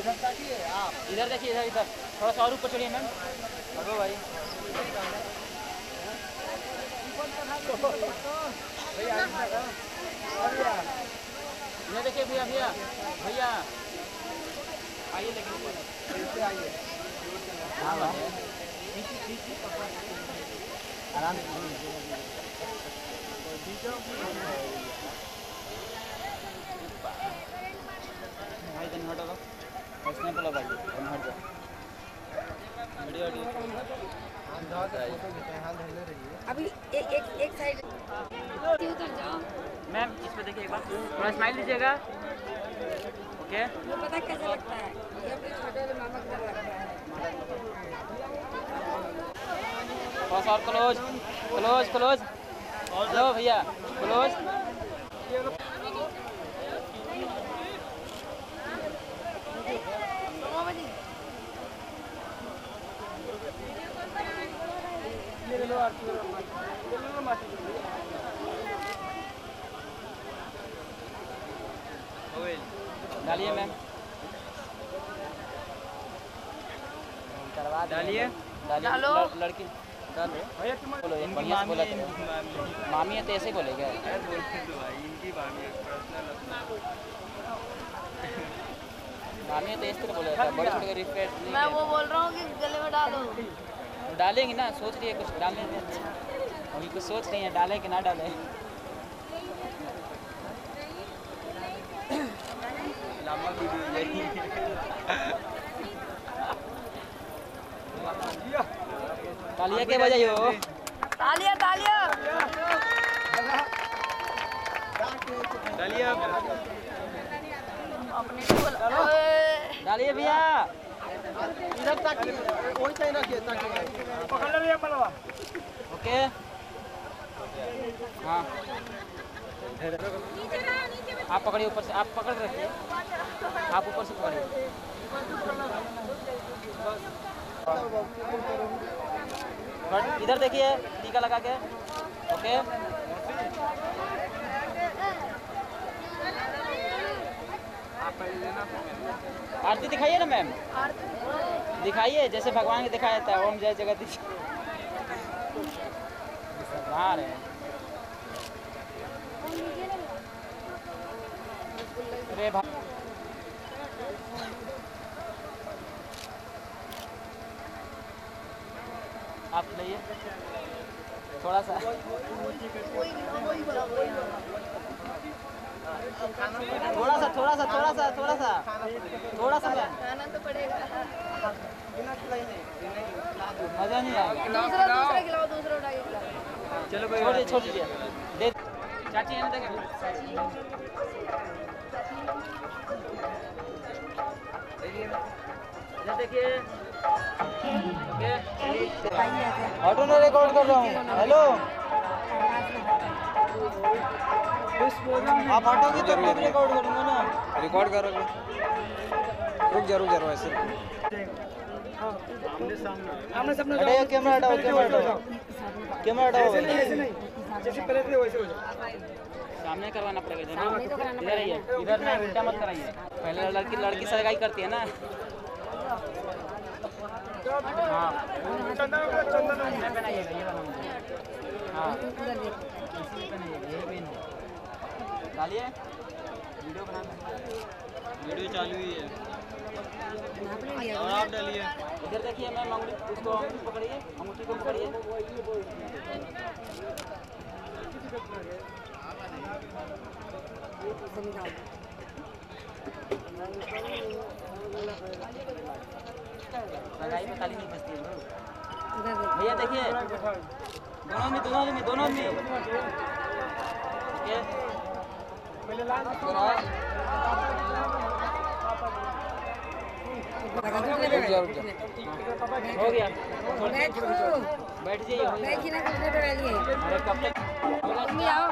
इधर ताकिए आप? इधर देखिए इधर इधर। थोड़ा सा और ऊपर चढ़िए मैम। हटो भाई। इधर देखिए भैया भैया। भैया। आइए लेकिन आइए। हाँ भाई आराम से भाई दिन हटो उसने बोला भाई तुम हट जाओ वीडियो अभी एक एक एक साइड उतर जाओ मैम इस पे देखिए एक बार। थोड़ा स्माइल दीजिएगा। ओके वो पता कैसा लगता है? ये अपने छोटे वाले मामा का लगता है। थोड़ा सा और क्लोज क्लोज क्लोज हेलो भैया। क्लोज डालिए मैम करवा डालिए। डालिए डालो। लड़की डालो बोलो एक बढ़िया बोला मामी है। तो ऐसे बोलेगा। मामी है तो ऐसे तो बोलेगा। बड़े छोटे रिस्पेक्ट मैं वो बोल रहा हूँ कि गले में डालो। तो डालेंगे ना सोच रही है कुछ डालने में अभी कुछ सोच रही है डाले कि ना डाले? तालिया के बजाइयो तालिया तालिया। डालिए अपने डालिए भैया। ओके हाँ आप पकड़िए ऊपर से आप पकड़ रखिए आप ऊपर से पकड़िए इधर देखिए टीका लगा के ओके आरती दिखाइए ना, मैम। दिखाइए, जैसे भगवान दिखाया जाता है ओम जय जगदीश। आप लाइए। थोड़ा सा। थोड़ा सा थोड़ा सा थोड़ा सा थोड़ा सा थोड़ा सा। खाना तो पड़ेगा मज़ा नहीं आएगा दूसरा दूसरा खिलाओ दूसरा उठा के खिलाओ चलो कोई छोड़ छोड़ दीजिए। दे। चाची है ना देखे इधर देखिए। ऑटो में रिकॉर्ड कर रहा हूँ। हेलो आप ऑटो की तरफ़ रिकॉर्ड करूँगा ना। रिकॉर्ड करोगे? रुक जा रुक जा ऐसे। हटाओ कैमरा हटाओ कैमरा हटाओ। कैमरा हटाओ। जैसे पहले थे वैसे हो जाओ। सामने करवाना पड़ेगा ज़रूर। इधर आइए इधर ना उल्टा मत कराइए। पहले लड़की लड़की सगाई करती है ना। हाँ। हाँ है डालिए। वीडियो बनाना वीडियो चालू ही है। और आप डालिए। इधर देखिए मैम अंगूठी उसको अंगूठी पकड़िए अंगूठी को पकड़िए। सगाई में ताली नहीं बजती है। भैया देखिए दोनों में दोनों में दोनों में हो गया। बैठ जाइए। हो अरे कब तक? आओ।